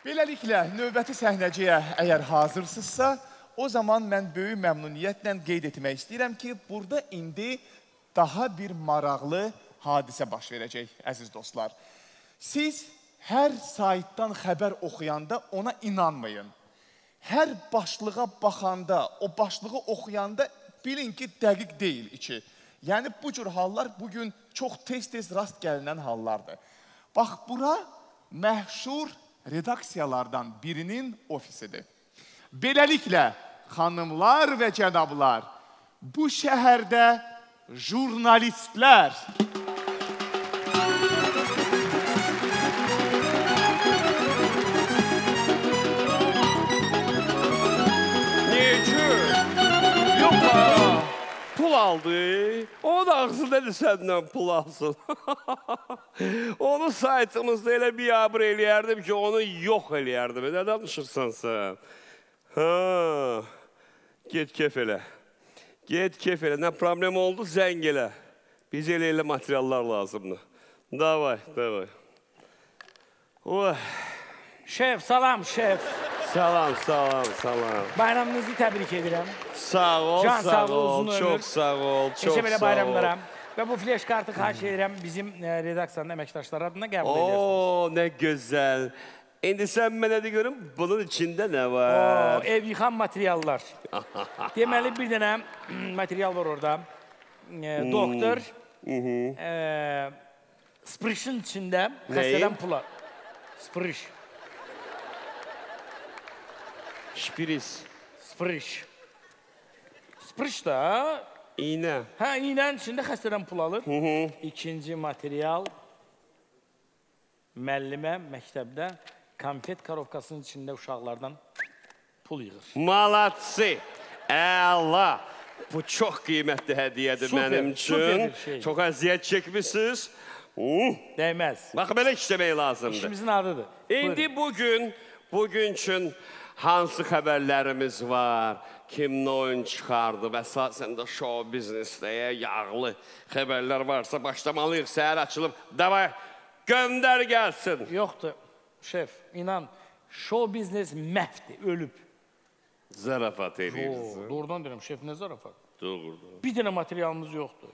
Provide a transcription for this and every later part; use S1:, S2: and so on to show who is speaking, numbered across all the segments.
S1: Beləliklə, növbəti səhnəciyə əgər hazırsınızsa, o zaman mən böyük məmnuniyyətlə qeyd etmək istəyirəm ki, burada indi daha bir maraqlı hadisə baş verəcək, əziz dostlar. Siz hər saytdan xəbər oxuyanda ona inanmayın. Hər başlığa baxanda, o başlığı oxuyanda bilin ki, dəqiq deyil içi. Yəni, bu cür hallar bugün çox tez-tez rast gəlinən hallardır. Bax, bura məşhur redaksiyalardan birinin ofisidir. Beləliklə, xanımlar və cənablar, bu şəhərdə jurnalistlər
S2: aldı. O da ağzı dedi səndən pul alsın. onu saytımızda elə biabır eləyərdim ki, onu yox eləyərdim. Nə danışırsan sən? Ha. Get kef elə. Get kef elə. Nə problem oldu? Zəng elə. Biz elə elə materiallar lazımdır. Davay, davay. Oy.
S3: Şef, salam şef.
S2: Salam, salam, salam.
S3: Bayramınızı təbrik edirəm.
S2: Sağ ol,
S3: Can
S2: sağ
S3: sağlığı,
S2: ol,
S3: uzun
S2: çox
S3: ömür.
S2: sağ ol, çox
S3: Neçə belə
S2: sağ
S3: bayramlara. Və bu flash kartı xahiş edirəm bizim e, redaksiyanın əməkdaşları adına qəbul edirsiniz.
S2: Oo, nə gözəl. İndi sən mənə de görüm, bunun içində nə var?
S3: ev yıxan materiallar. Deməli bir dənə material var orada. E, doktor e, sprişin içində xəstədən pula. Spriş,
S2: Şpiris,
S3: spriş. Spriş da
S2: iynə.
S3: Hə, iynənin içində xəstədən pul alır. İkinci material müəllimə məktəbdə konfet karovkasının içində uşaqlardan pul yığır.
S2: Malatsi, əla. Bu çox qiymətli hədiyyədir
S3: Super,
S2: mənim üçün.
S3: şey.
S2: Çox əziyyət çəkmisiniz. Uh,
S3: Dəyməz.
S2: Bax, belə işləmək lazımdır.
S3: İşimizin adıdır.
S2: İndi bugün, bugün üçün hansı xəbərlərimiz var? Kim nə oyun çıxardı və əsasən də show biznesləyə yağlı xəbərlər varsa başlamalıyıq. Səhər açılıb, davay, göndər gəlsin.
S3: Yoxdur. Şef, inan, show biznes məhvdir, ölüb.
S2: Zarafat
S3: O,
S2: edirsən.
S3: doğrudan deyirəm, şef nə zarafat.
S2: Doğrudur.
S3: Bir dənə materialımız yoxdur.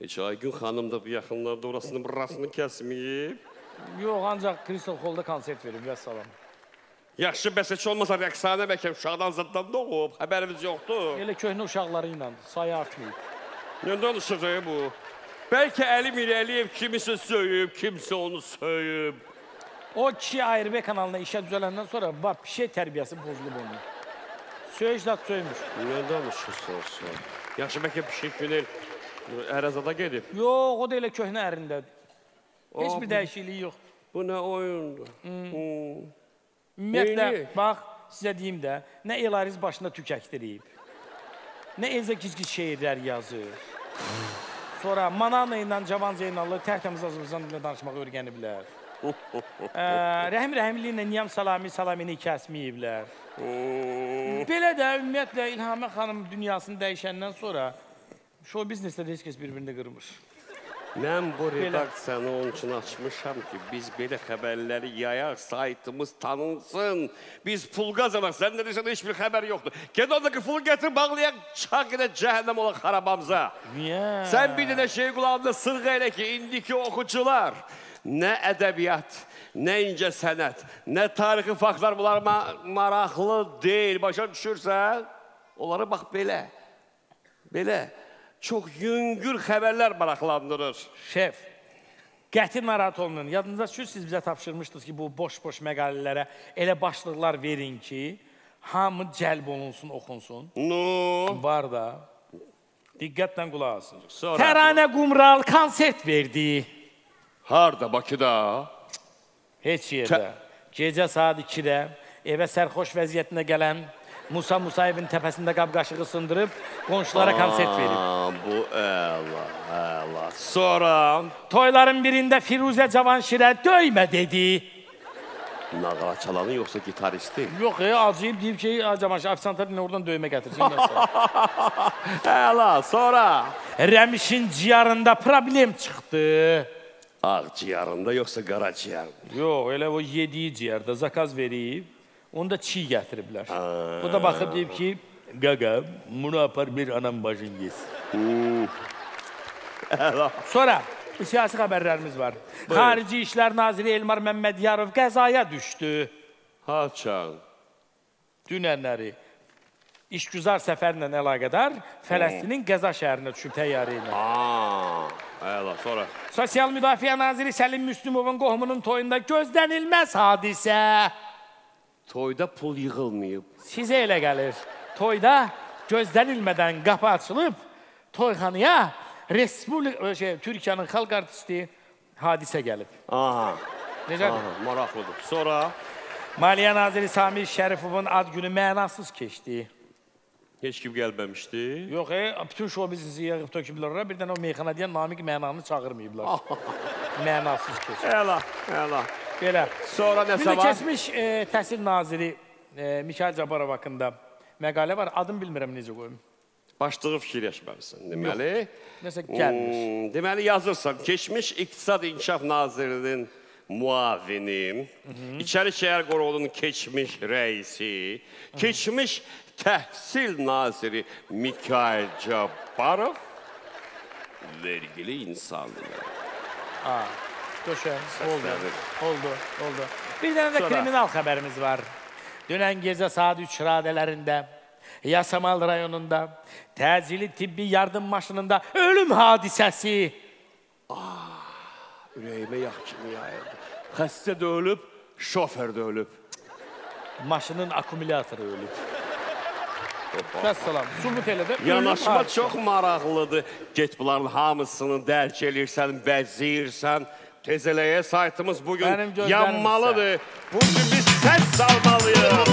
S2: Heç Aygün xanım da bu yaxınlarda orasını burasını kəsməyib.
S3: Yox, ancaq Crystal Hall-da konsert verim, vəssalam.
S2: Yaxşı, bəs heç olmasa rəqsanə bəlkə uşaqdan zaddan doğub, xəbərimiz yoxdur.
S3: Elə köhnə uşaqları ilə sayı artmayıb.
S2: Nə danışacaq bu? Bəlkə Əli Mirəliyev kimisə söyüb, kimsə onu söyüb.
S3: O kişi ARB kanalına işə düzələndən sonra var, bir şey tərbiyəsi pozulub onun. Söyüş zat söymüş.
S2: Nə danışırsan sən? Yaxşı, bəlkə Pişik Günel Ərəzada gedib.
S3: Yox, o da elə köhnə ərindədir. Heç bir dəyişikliyi yoxdur.
S2: Bu nə oyundur? Hmm.
S3: Ümumiyyətlə,
S2: Neyli?
S3: bax, sizə deyim də, nə Elariz başında tük əkdirib, nə Elza Gizgiz şeirlər yazır. Sonra Manana ilə Cavan Zeynallı tərtəmiz Azərbaycan dilində danışmağı öyrəniblər. Rəhim Rəhimli ilə Niyam Salami Salamini kəsməyiblər. Belə də ümumiyyətlə İlhamə xanım dünyasını dəyişəndən sonra show biznesdə də heç kəs bir-birini qırmır.
S2: Mən bu redaksiyanı onun üçün açmışam ki, biz belə xəbərləri yayaq, saytımız tanınsın. Biz pul qazanaq. Sən nə desən heç bir xəbər yoxdur. Get oradakı pulu gətir, bağlayaq, çaq edək cəhənnəm olan xarabamıza.
S3: Niyə?
S2: Sən bir dənə şey qulağında sırğa elə ki, indiki oxucular nə ədəbiyyat, nə incə sənət, nə tarixi faktlar bunlar ma maraqlı deyil. Başa düşürsən? Onları bax belə. Belə çox yüngül xəbərlər maraqlandırır.
S3: Şef, qəti narahat olmayın. Yadınıza düşür, siz bizə tapşırmışdınız ki, bu boş-boş məqalələrə elə başlıqlar verin ki, hamı cəlb olunsun, oxunsun.
S2: No.
S3: Var da. Diqqətlə qulaq asın.
S2: Sonra-
S3: Təranə Qumral konsert verdi.
S2: Harda Bakıda?
S3: Heç yerdə. Gecə saat 2-də evə sərxoş vəziyyətində gələn Musa Musayevin təpəsində qab-qaşığı sındırıb qonşulara konsert verib.
S2: Bu əla, əla. Sonra
S3: Toyların birində Firuzə Cavanşirə döymə dedi.
S2: nağara çalanı yoxsa gitaristi?
S3: Yox, e, acıyıb deyib ki, "Ay Cavanşir, ofisantlar ilə oradan döymə gətirsin."
S2: Əla, sonra
S3: Rəmişin ciyarında problem çıxdı.
S2: Ağciyarında yoxsa qaraciyarında?
S3: Yox, elə o yediyi ciyərdə zakaz verib, onu da çiğ gətiriblər. Bu da baxıb deyib ki, qaqa, bunu apar bir anam bacın yesin. Sonra siyasi xəbərlərimiz var. Xarici İşlər Naziri Elmar Məmmədiyarov qəzaya düşdü.
S2: Haçan.
S3: Dünənləri işgüzar səfərlə əlaqədar Fələstinin Qəza şəhərinə düşüb təyyarə ilə.
S2: Əla, sonra.
S3: Sosial Müdafiə Naziri Səlim Müslümovun qohumunun toyunda gözlənilməz hadisə.
S2: Toyda pul yığılmayıb.
S3: Sizə elə gəlir. Toyda gözlənilmədən qapı açılıb, toyxanaya Respublika şey, Türkiyənin xalq artisti hadisə gəlib.
S2: Aha,
S3: Necə?
S2: aha, maraqlıdır. Sonra
S3: Maliyyə naziri Samir Şərifovun ad günü mənasız keçdi.
S2: heç kim gəlməmişdi.
S3: Yox, e, bütün şou biznesi yığıb töküblər ora, bir dənə o meyxana deyən Namiq mənanı çağırmayıblar. mənasız keçdi.
S2: Əla, əla.
S3: Belə.
S2: Sonra nəsə var?
S3: keçmiş e, təhsil naziri e, Mikhail Cabbarov haqqında məqalə var. Adını bilmirəm necə qoyum.
S2: Başlığı fikirləşməlisən, deməli.
S3: Nəsə gəlmir.
S2: Hmm, deməli yazırsan, keçmiş İqtisad İnkişaf Nazirinin muavini, İçəri Şəhər Qoroğlu'nun keçmiş rəisi, keçmiş Təhsil Naziri Mikhail Cabbarov vergili insandır.
S3: Döşə. Oldu. Oldu. Oldu. Bir dənə də
S2: Sonra.
S3: kriminal xəbərimiz var. Dünən gecə saat 3 radələrində Yasamal rayonunda təcili tibbi yardım maşınında ölüm hadisəsi.
S2: Ürəyimə yağ kimi yayıldı. Xəstə də ölüb, şofer də ölüb.
S3: Maşının akkumulatoru ölüb. Vəssalam. Subut elə də. ölüm
S2: Yanaşma çox maraqlıdır. Get bunların hamısını dərk eləyirsən, bəzəyirsən. Tez eləyə saytımız bugün
S3: gözlərim
S2: yanmalıdır. Bugün biz səs salmalıyıq.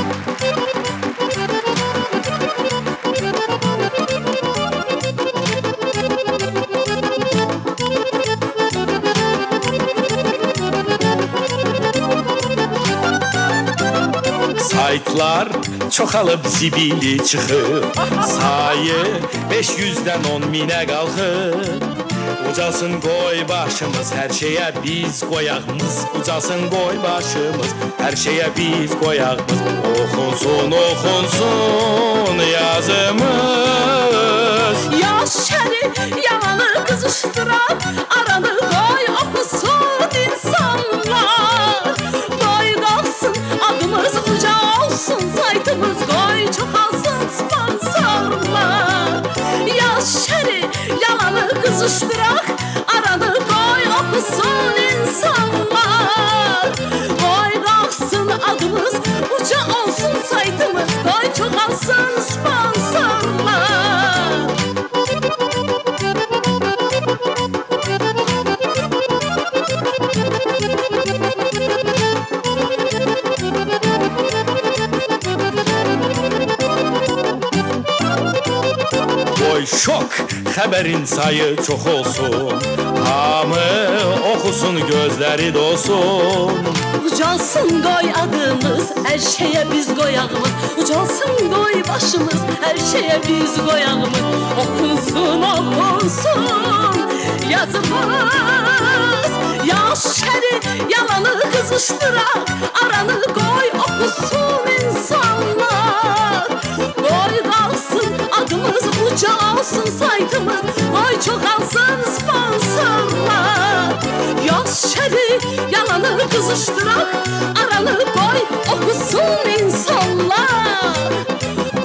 S4: Saytlar çoxalıb zibili çıxıb Sayı 500-dən 10 minə qalxıb Ucalsın qoy başımız, hər şeyə biz qoyağımız Ucalsın qoy başımız, hər şeyə biz qoyağımız Oxunsun, oxunsun yazımız.
S5: Yaş şəri yalanı qızışdıran Qoy
S4: şok. Xəbərin sayı çox olsun. Hamı oxusun, gözləri dolsun.
S5: Ucalsın qoy adımız, hər şeyə biz qoyağımız Ucalsın qoy başımız, hər şeyə biz qoyağımız Oxunsun, oxunsun yazımız. Yaş şəri yalanı qızışdırar Aranı qoy oxusun insanlar adımız uca olsun saytımız Qoy çoxalsın sponsorlar Yaş şəri yalanı qızışdırar Aranı qoy oxusun insanlar.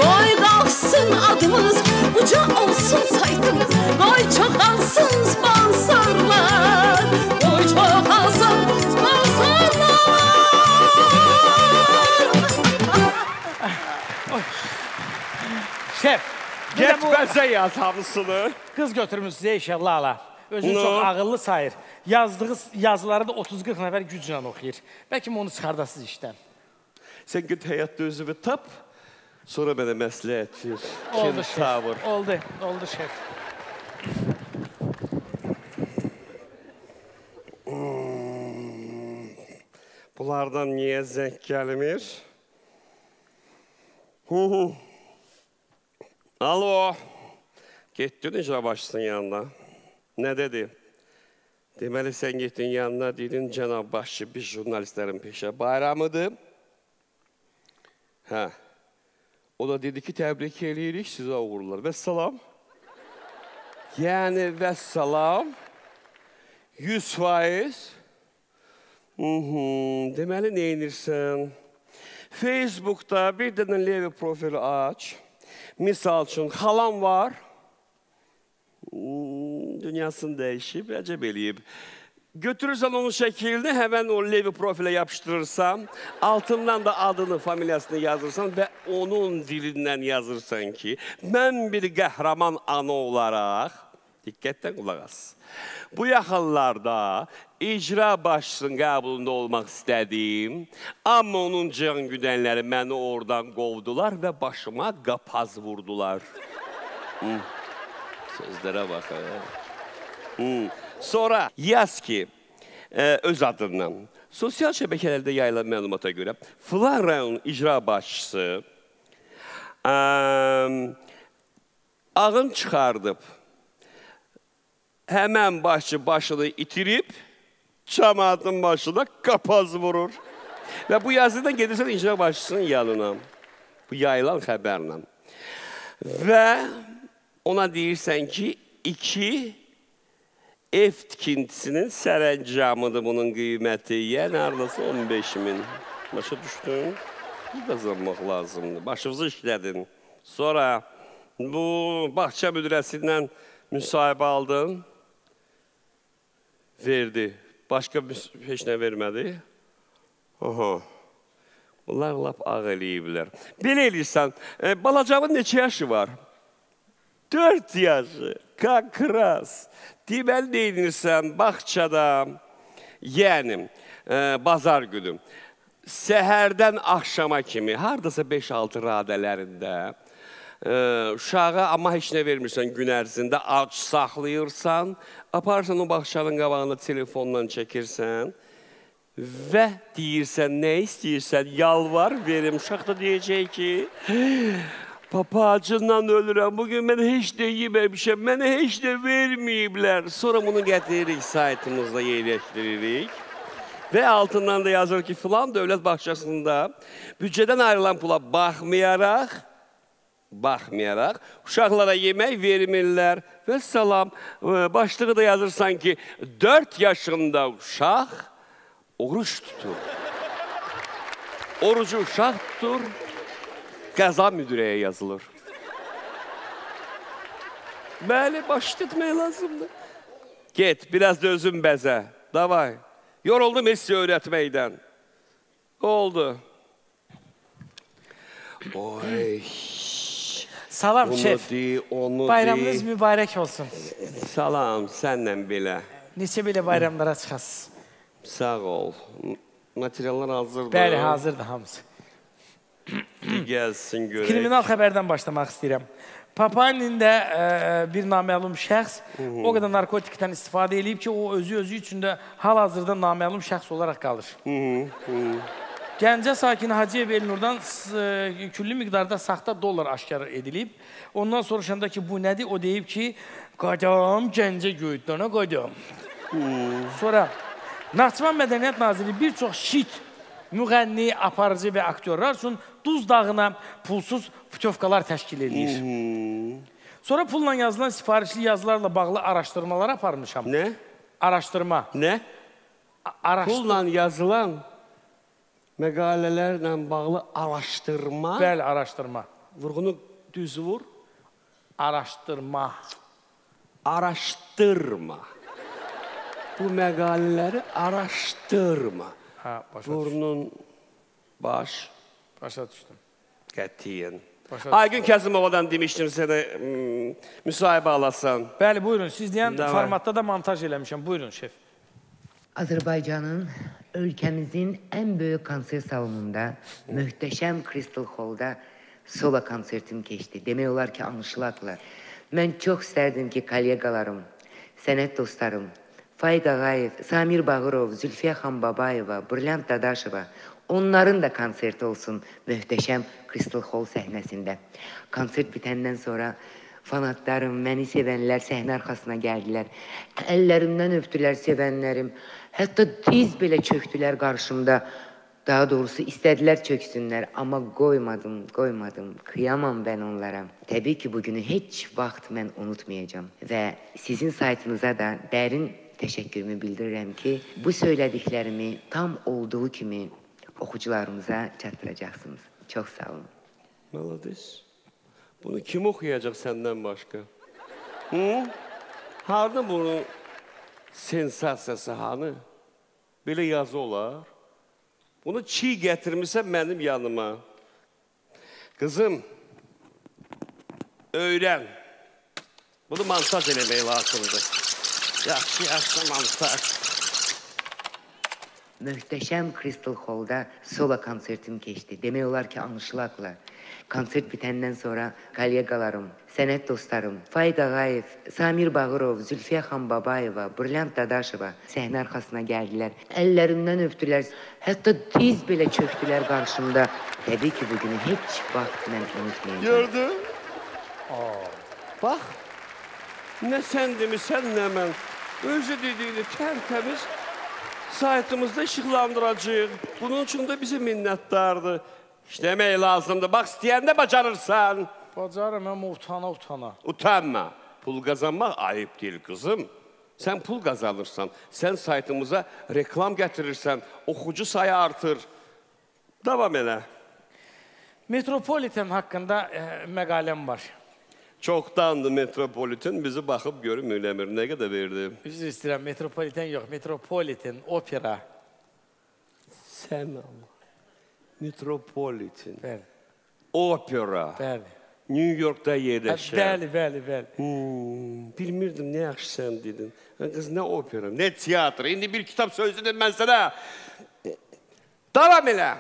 S5: Qoy qalsın adımız. Uca olsun saytımız Qoy çoxalsın sponsorlar
S2: bəzə yaz hamısını.
S3: Qız götürmüş Zeyşə Lala. Özünü
S2: No.
S3: çox ağıllı sayır. Yazdığı yazıları da 30-40 nəfər güclə oxuyur. Bəlkə onu çıxardasınız işdən.
S2: Sən get həyatda özünü tap, sonra mənə məsləhət ver.
S3: Oldu şef. Oldu, oldu şef.
S2: Bunlardan niyə zəng gəlmir? Alo. Getdin icra başçısının yanına. Nə dedi? Deməli sən getdin yanına dedin cənab başçı biz jurnalistlərin peşə bayramıdır. Hə. O da dedi ki təbrik eləyirik sizə uğurlar. Və salam. Yəni və salam. 100%. Mhm. Deməli nə edirsən? Facebookda bir dənə Levi profili aç. Misal üçün xalam var. Hmm, dünyasını dəyişib, əcəb eləyib. Götürürsən onun şəklini, həmən o Levi profilə yapışdırırsan, altından da adını, familiyasını yazırsan və onun dilindən yazırsan ki, mən bir qəhrəman ana olaraq, diqqətlə qulaq as. Bu yaxınlarda icra başçısının qəbulunda olmaq istədim, amma onun can güdənləri məni oradan qovdular və başıma qapaz vurdular. Hı. Sözlərə bax. Hmm. Sonra yaz ki, e, öz adından. Sosial şəbəkələrdə yayılan məlumata görə Filan rayon icra başçısı ə, ağın çıxardıb həmən başçı başını itirib cəmaatın başına qapaz vurur. Və bu yazıdan gedirsən icra başçısının yanına. Bu yayılan xəbərlə. Və ona deyirsən ki, iki ev tikintisinin sərəncamıdır bunun qiyməti. Yəni, haradasa 15 min. Başa düşdün? Bu qazanmaq lazımdır. Başınızı işlədin. Sonra bu bağça müdirəsindən müsahibə aldın. Verdi. Başqa heç nə vermədi. Aha. Bunlar lap ağ eləyiblər. Belə eləyirsən, e, balacağın neçə yaşı var? 4 yaşı, kakras. Deməli deyilirsən, bağçada, yəni, e, bazar günü, səhərdən axşama kimi, hardasa 5-6 radələrində, e, uşağa amma heç nə vermirsən gün ərzində, aç saxlayırsan, aparsan o bağçanın qabağına telefonla çəkirsən və deyirsən, nə istəyirsən, yalvar, verim. Uşaq da deyəcək ki, Papa acından ölürəm. Bugün mən heç də yeməmişəm. Mənə heç də verməyiblər. Sonra bunu gətiririk saytımızda yerləşdiririk. Və altından da yazır ki, filan dövlət bağçasında büdcədən ayrılan pula baxmayaraq, baxmayaraq uşaqlara yemək vermirlər və salam. e, Başlığı da yazırsan ki, 4 yaşında uşaq oruç tutur. Orucu uşaq tutur, qəza müdirəyə yazılır. Bəli, başlı etmək lazımdır. Get, biraz da özün bəzə. Davay. Yoruldum hissi öyrətməkdən. Oldu. Oy,
S3: Salam
S2: bunu
S3: şef.
S2: de, onu
S3: Bayramınız
S2: de.
S3: mübarək olsun.
S2: Salam, sənlə belə.
S3: Neçə belə bayramlara çıxasınız?
S2: Sağ ol. Materiallar hazırdır.
S3: Bəli, hazırdır hamısı.
S2: Gəlsin görək.
S3: Kriminal xəbərdən başlamaq istəyirəm. Papanində ə, bir naməlum şəxs o qədər narkotikdən istifadə edib ki, o özü özü üçün də hal-hazırda naməlum şəxs olaraq qalır. Gəncə sakini Hacıyev Elnurdan ə, küllü miqdarda saxta dollar aşkar edilib. Ondan soruşanda ki, bu nədir? O deyib ki, qadam Gəncə Göyüddana qadam. Sonra Naxçıvan Mədəniyyət Naziri bir çox şit müğənni, aparıcı və aktyorlar üçün Duz dağına pulsuz putyovkalar təşkil edir. Sonra pulla yazılan sifarişli yazılarla bağlı araşdırmalar aparmışam.
S2: Nə?
S3: Araşdırma.
S2: Nə?
S3: A- Araşdırma.
S2: Pulla yazılan məqalələrlə bağlı araşdırma.
S3: Bəli, araşdırma.
S2: Vurğunu düz vur.
S3: Araşdırma.
S2: Araşdırma. Bu məqalələri araşdırma.
S3: Ha, başa.
S2: Burnun baş
S3: Başa düşdüm.
S2: qətiyyən. Aygün Kəzimovadan demişdim sənə mm, müsahibə alasan.
S3: Bəli, buyurun. Siz deyən
S2: Davay.
S3: formatda da montaj eləmişəm. Buyurun şef.
S6: Azərbaycanın ölkəmizin ən böyük konsert salonunda, möhtəşəm Crystal Hall-da solo konsertim keçdi. Demək olar ki, anlaşılaqla. Mən çox istərdim ki, kolleqalarım, sənət dostlarım, Faiq Ağayev, Samir Bağırov, Zülfiyə Xanbabayeva, Brilliant Dadaşova, onların da konserti olsun möhtəşəm Crystal Hall səhnəsində. Konsert bitəndən sonra fanatlarım, məni sevənlər səhnə arxasına gəldilər. Əllərimdən öpdülər sevənlərim. Hətta diz belə çökdülər qarşımda. Daha doğrusu istədilər çöksünlər, amma qoymadım, qoymadım. Kıyamam mən onlara. Təbii ki, bu günü heç vaxt mən unutmayacağam və sizin saytınıza da dərin təşəkkürümü bildirirəm ki, bu söylədiklərimi tam olduğu kimi oxucularımıza çatdıracaqsınız. Çox sağ olun.
S2: Melodies. Bunu kim oxuyacaq səndən başqa? Hı? Harda bunun sensasiyası hanı? Belə yazı olar. Bunu çiğ gətirmisən mənim yanıma. Qızım, öyrən. Bunu montaj eləmək lazımdır. Yaxşı, yaxşı montaj.
S6: Möhtəşəm Crystal Hall'da solo konsertim keçdi. Demək olar ki, anlaşılaqla. Konsert bitəndən sonra kollegalarım, sənət dostlarım, Faik Ağayev, Samir Bağırov, Zülfiyə xan Babayeva, Brilliant Dadaşova səhnə arxasına gəldilər. Əllərimdən öpdülər. Hətta diz belə çökdülər qarşımda. Təbii ki, bu günü heç vaxt mən unutmayacağam.
S2: Gördün? Bax, nə sən demisən, nə mən. Özü dediyini tərtəmiz saytımızda işıqlandıracağıq. Bunun üçün də bizə minnətdardır. İşləmək lazımdır. Bax, istəyəndə bacarırsan.
S3: Bacarım, amma utana utana.
S2: Utanma. Pul qazanmaq ayıb deyil, qızım. Sən pul qazanırsan, sən saytımıza reklam gətirirsən, oxucu sayı artır. Davam elə.
S3: Metropolitan haqqında e, məqaləm var.
S2: Çoxdandır Metropolitan bizi baxıb görüm Öləmir nə qədər verdi.
S3: Üzr istəyirəm, Metropolitan yox, Metropolitan opera.
S2: Sən Allah. Metropolitan.
S3: Bəli,
S2: Opera.
S3: bəli.
S2: New Yorkda
S3: Hə,
S2: yerləşir.
S3: Bəli, bəli, bəli.
S2: Hmm, bilmirdim nə yaxşı sən dedin. Ha, Qız nə opera, nə teatr. İndi bir kitab sözünü mən sənə. Davam elə.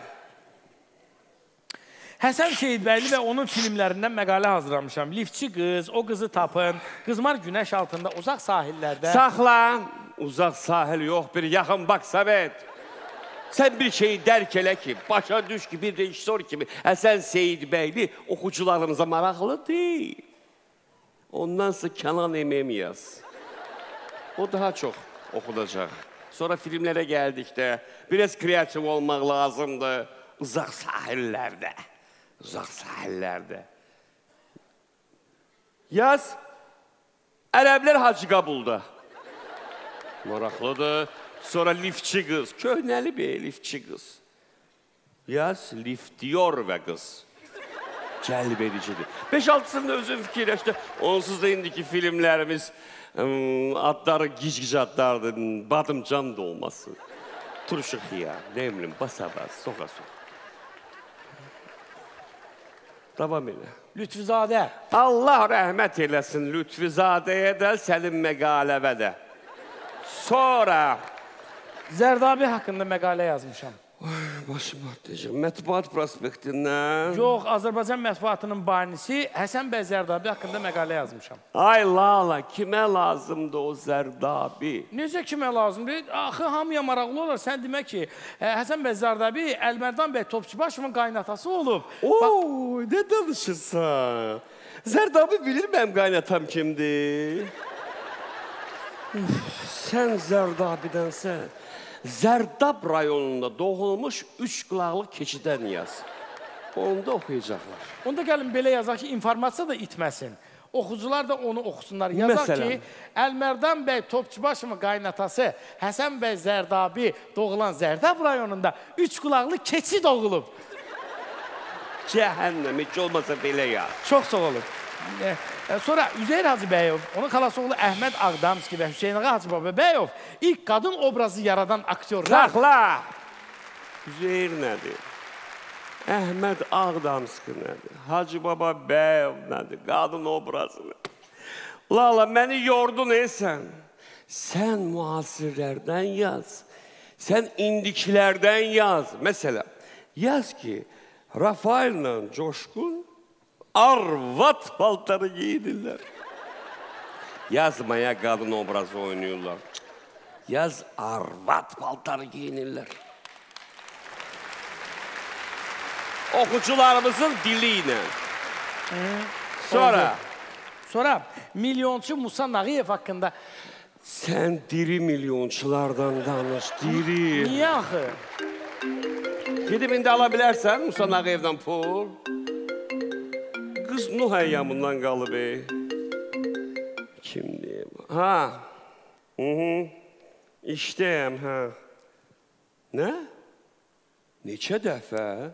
S3: Həsən Seyidbəyli və onun filmlərindən məqalə hazırlamışam. Liftçi qız, o qızı tapın, qızmar günəş altında uzaq sahillərdə.
S2: Saxla. Uzaq sahil yox, bir yaxın bax Səbət. Sən bir şeyi dərk elə ki, başa düş ki, bir rejissor kimi Həsən Seyidbəyli oxucularımıza maraqlı deyil. Ondansa Kənan Emem yaz. O daha çox oxunacaq. Sonra filmlərə gəldikdə biraz kreativ olmaq lazımdır. Uzaq sahillərdə. Uzaq sahillərdə. Yaz. Ərəblər Hacı Qabulda. Maraqlıdır. Sonra liftçi qız. Köhnəli bir liftçi qız. Yaz liftyor və qız. Cəlb edicidir. 5-6-sında özün fikirləşdi. Onsuz da indiki filmlərimiz ım, adları gic-gic adlardır. Badımcan da olması. Turşu xiyar, nə bilim, basa-bas, soxa-soxa. Davam elə.
S3: Lütfüzadə.
S2: Allah rəhmət eləsin Lütfizadəyə də, Səlim Məqaləvə də. Sonra
S3: Zərdabi haqqında məqalə yazmışam.
S2: Başım atlayacaq. Mətbuat prospektindən.
S3: Yox, Azərbaycan mətbuatının banisi Həsən bəy Zərdabi haqqında məqalə yazmışam.
S2: Ay Lala, kimə lazımdır o Zərdabi?
S3: Necə kimə lazımdır? Axı hamıya maraqlı olar. Sən demək ki, ə, Həsən bəy Zərdabi Əlmərdan bəy Topçubaşovun qaynatası olub.
S2: Oo, nə danışırsan? Zərdabi bilir mənim qaynatam kimdir? Sən Zərdabidənsən. Zərdab rayonunda doğulmuş üç qulaqlı keçidən yaz. Onda oxuyacaqlar.
S3: Onda gəlin belə yazaq ki, informasiya da itməsin. Oxucular da onu oxusunlar. Yazaq
S2: Məsələn?
S3: ki, Əlmərdan bəy Topçubaşovun qaynatası Həsən bəy Zərdabi doğulan Zərdab rayonunda üç qulaqlı keçi doğulub.
S2: Cəhənnəm, heç olmasa belə yaz.
S3: Çox sağ olun. Sonra Üzeyir Hacıbəyov, onun xalası oğlu Əhməd Ağdamski və Hüseyn Ağa Hacıbabəyov ilk qadın obrazı yaradan aktyorlar.
S2: Saxla! Üzeyir nədir? Əhməd Ağdamskı nədir? Hacı Baba Bəyov nədir? Qadın obrazı nədir? Lala, məni yordun ey sən. Müasirlərdən yaz. Sən indikilərdən yaz. Məsələn, yaz ki, Rafael'la Coşkun arvat paltarı giyinirlər. Yazmaya qadın obrazı oynayırlar. Yaz arvat paltarı giyinirlər. Oxucularımızın dili ilə. Sonra
S3: Sonra milyonçu Musa Nağıyev haqqında
S2: Sən diri milyonçulardan danış, diri.
S3: niyə axı?
S2: Gedib indi ala bilərsən Musa Nağıyevdən pul. Qız Nuh əyyamından qalıb ey. Kimdir? Ha. Hı -hı. İştəyəm, hə. Nə? Neçə dəfə?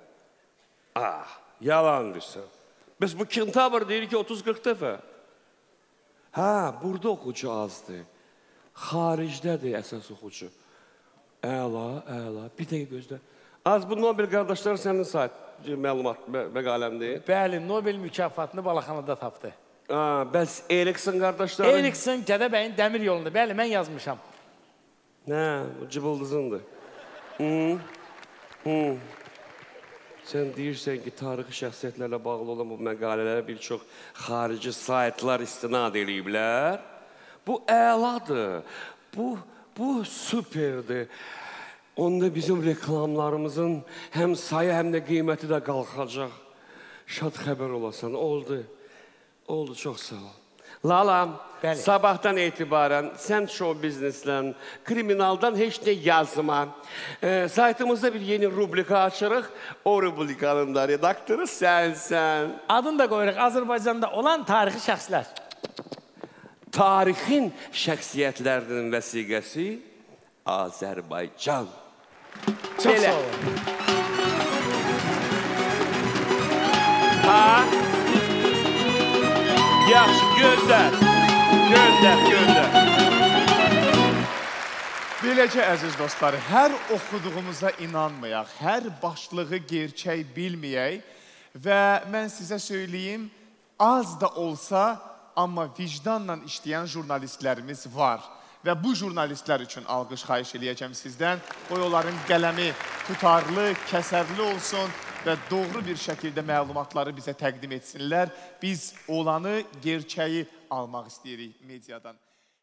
S2: Ah, yalan deyirsən. Bəs bu kintabr deyir ki 30-40 dəfə. Hə, burada oxucu azdır. Xaricdədir əsas oxucu. Əla, əla. Bir dəqiqə gözlə. Az bu Nobel qardaşlar sənin sayt məlumat mə- məqaləmdir.
S3: Bəli, Nobel mükafatını balaxanada tapdı.
S2: Ha, bəs Erikson qardaşları?
S3: Erikson Gədəbəyin dəmir yolunda. Bəli, mən yazmışam.
S2: Nə, bu cıbıldızındır. Hı. Hı. Sən deyirsən ki, tarixi şəxsiyyətlərlə bağlı olan bu məqalələrə bir çox xarici saytlar istinad eləyiblər. Bu əladır. Bu bu superdir. Onda bizim reklamlarımızın həm sayı, həm də qiyməti də qalxacaq. Şad xəbər olasan. Oldu. Oldu, çox sağ ol. Lala,
S3: Bəli.
S2: sabahdan etibarən sən show bizneslə, kriminaldan heç nə yazma. E, saytımızda bir yeni rubrika açırıq. O rubrikanın da redaktoru sənsən.
S3: Adını da qoyuruq Azərbaycanda olan tarixi şəxslər.
S2: Tarixin şəxsiyyətlərinin vəsiqəsi Azərbaycan.
S3: Çox
S2: Belə.
S3: sağ olun.
S2: Ha? Yaxşı, göndər. Göndər, göndər.
S1: Beləcə əziz dostlar, hər oxuduğumuza inanmayaq, hər başlığı gerçək bilməyək və mən sizə söyləyim, az da olsa, amma vicdanla işləyən jurnalistlərimiz var. Və bu jurnalistlər üçün alqış xahiş eləyəcəm sizdən. Qoy onların qələmi tutarlı, kəsərli olsun və doğru bir şəkildə məlumatları bizə təqdim etsinlər. Biz olanı, gerçəyi almaq istəyirik mediadan.